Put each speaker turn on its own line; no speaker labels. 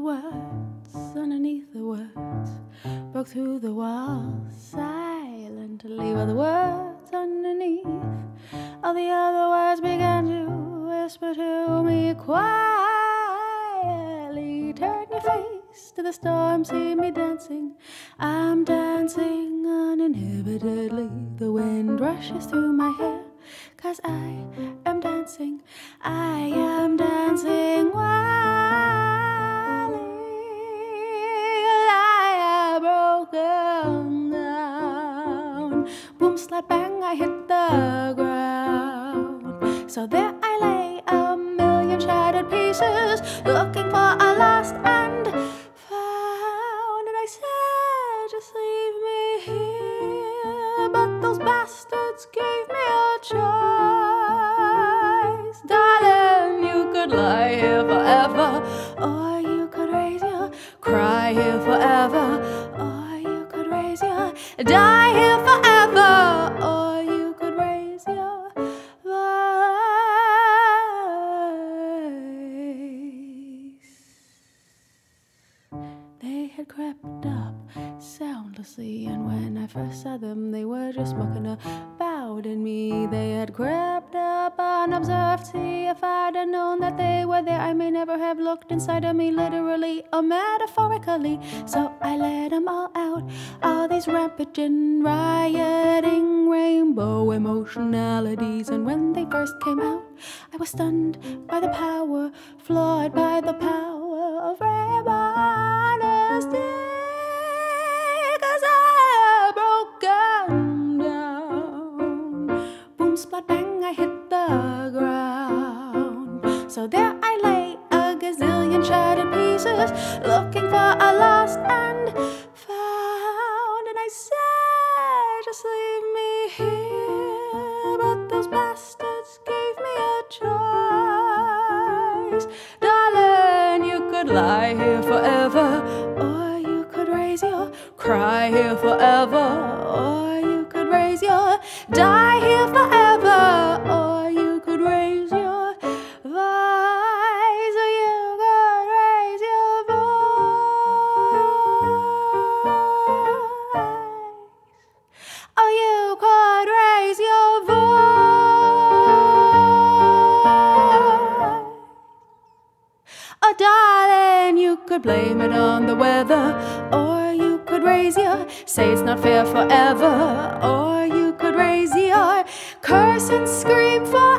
words, underneath the words, broke through the walls silently. While the words underneath all the other words began to whisper to me quietly. Turn your face to the storm, see me dancing. I'm dancing uninhibitedly. The wind rushes through my hair. Cause I am dancing, I am I hit the ground. So there I lay, a million shattered pieces, looking for a lost and found. And I said, just leave me here. But those bastards gave me a choice. Darling, you could lie here forever, or you could raise your cry here forever, or you could raise your die here crept up soundlessly, and when I first saw them, they were just mucking about in me. They had crept up unobserved. See, if I'd have known that they were there, I may never have looked inside of me, literally or metaphorically. So I let them all out, all these rampaging, rioting rainbow emotionalities. And when they first came out, I was stunned by the power, flawed by the power of rainbow I lay, a gazillion shattered pieces, looking for a lost and found. And I said, just leave me here. But those bastards gave me a choice. Darling, you could lie here forever, or you could raise your cry here forever, or you could raise your die darling, you could blame it on the weather, or you could raise your say it's not fair forever, or you could raise your curse and scream forever.